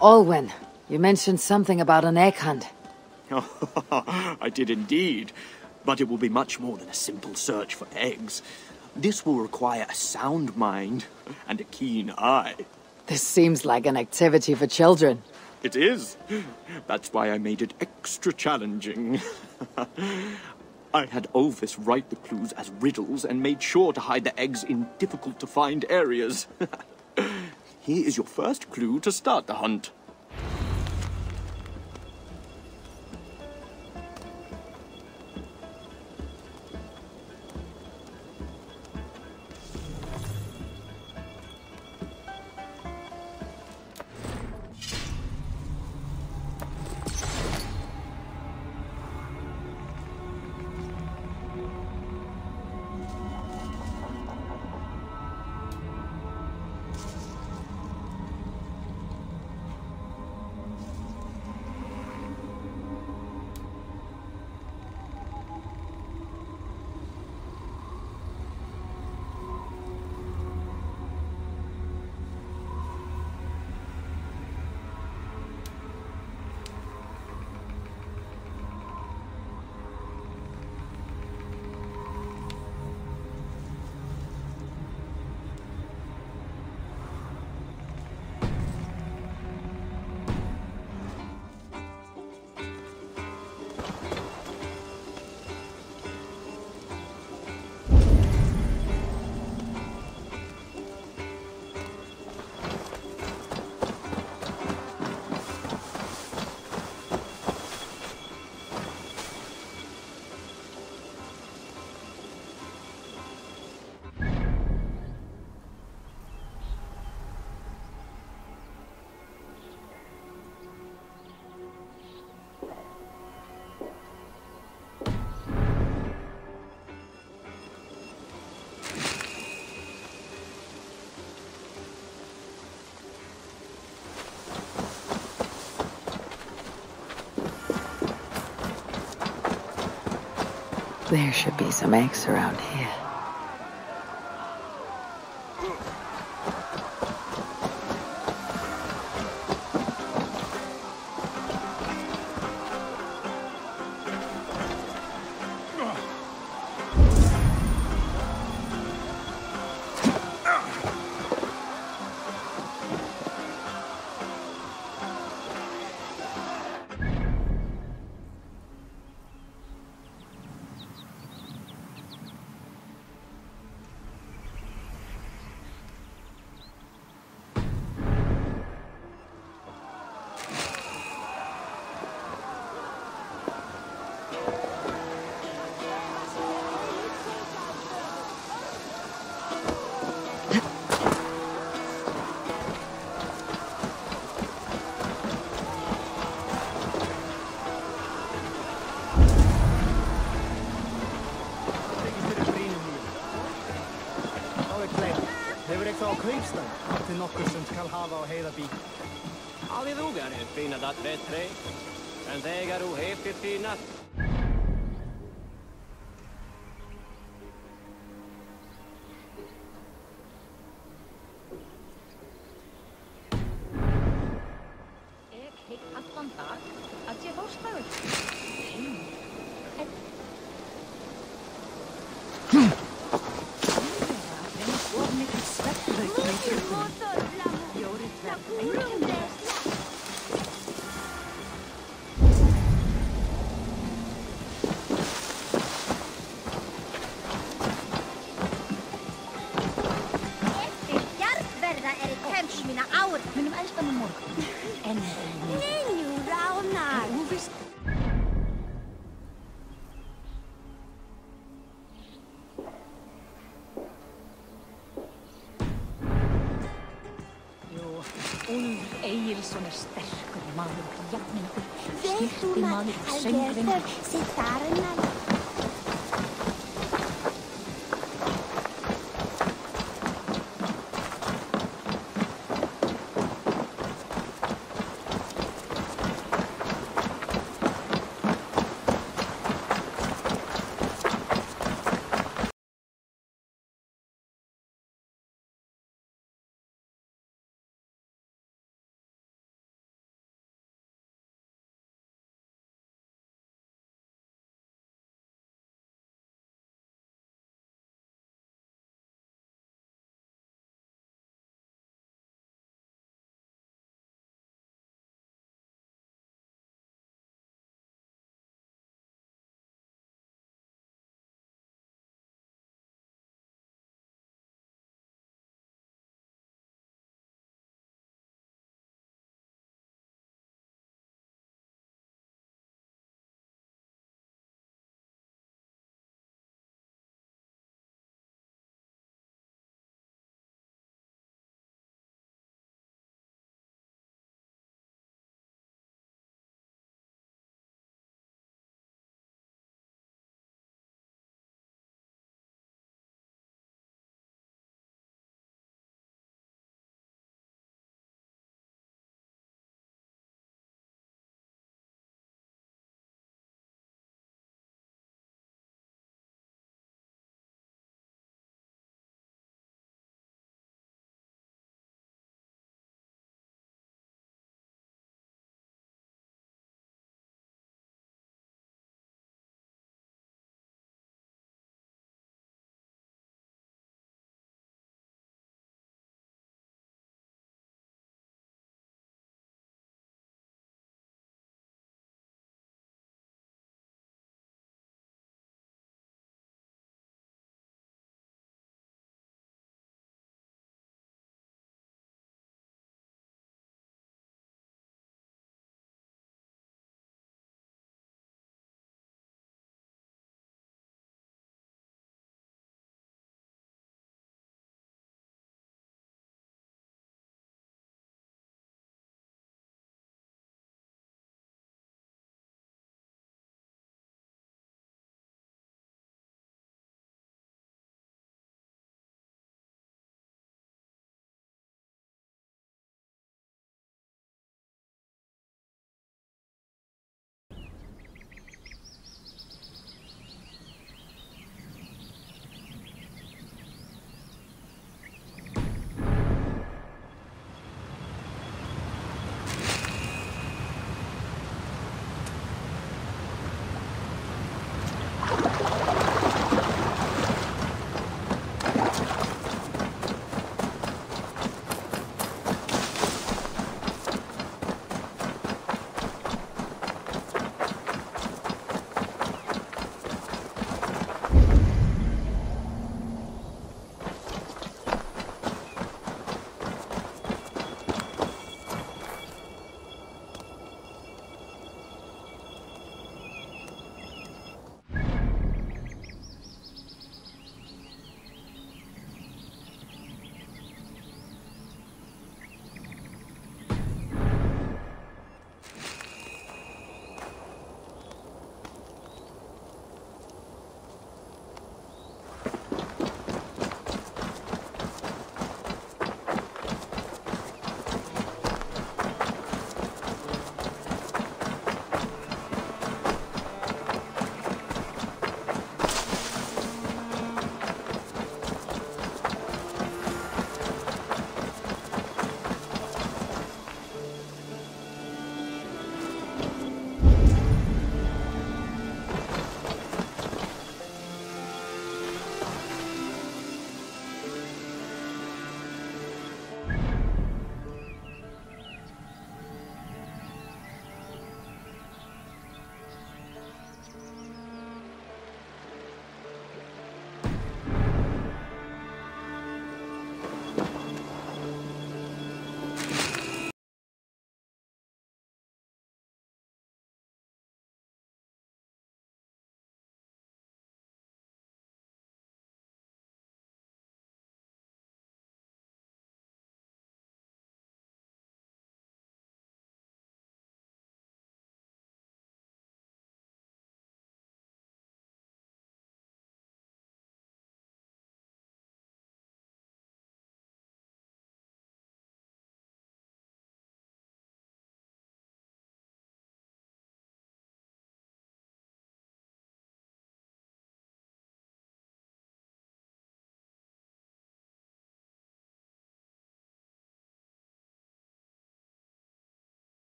Alwin, you mentioned something about an egg hunt. I did indeed. But it will be much more than a simple search for eggs. This will require a sound mind and a keen eye. This seems like an activity for children. It is. That's why I made it extra challenging. I had Ovis write the clues as riddles and made sure to hide the eggs in difficult to find areas. Here is your first clue to start the hunt. There should be some eggs around here. Hefur eitthvað á kaupstað til nokkur sem skal hafa á heiðabík. Hafið þú ganir finna það betri en þegar þú hefur finnat er sterkur maður, jafningur, styrti maður, söngvingur.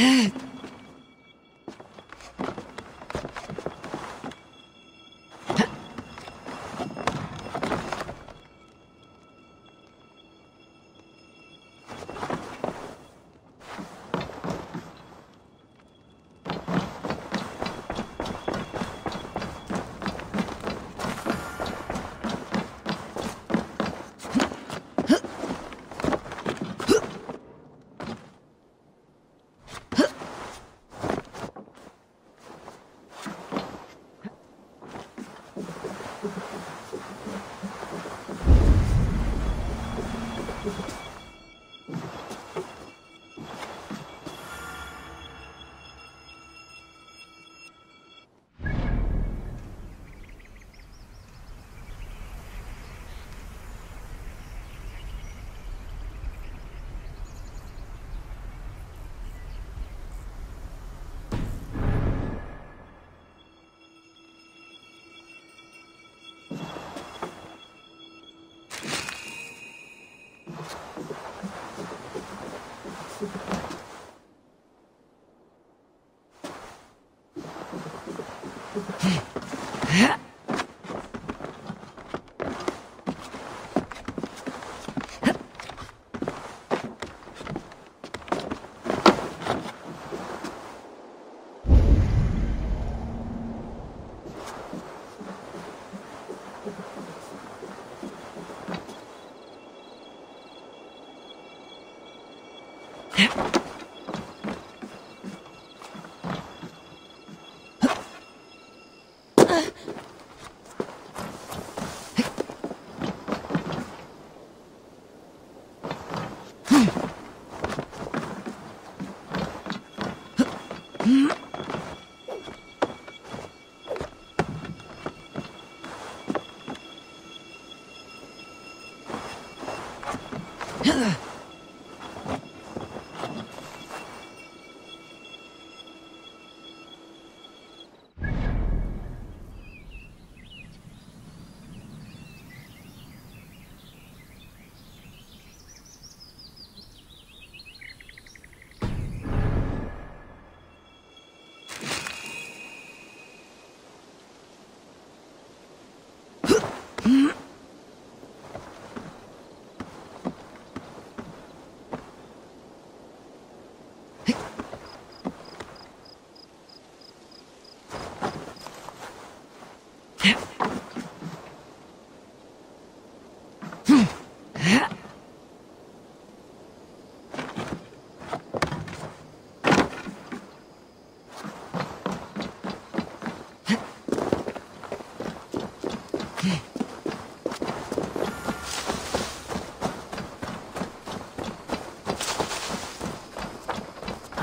えっ? Huh?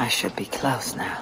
I should be close now.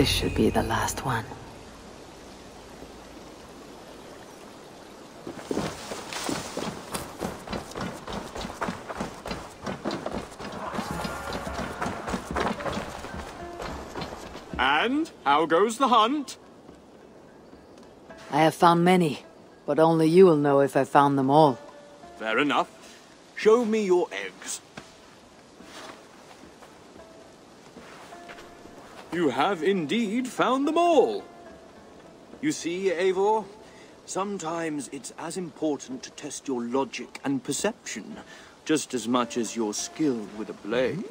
This should be the last one. And how goes the hunt? I have found many, but only you will know if I found them all. Fair enough. Show me your eggs. You have indeed found them all. You see, Eivor, sometimes it's as important to test your logic and perception, just as much as your skill with a blade.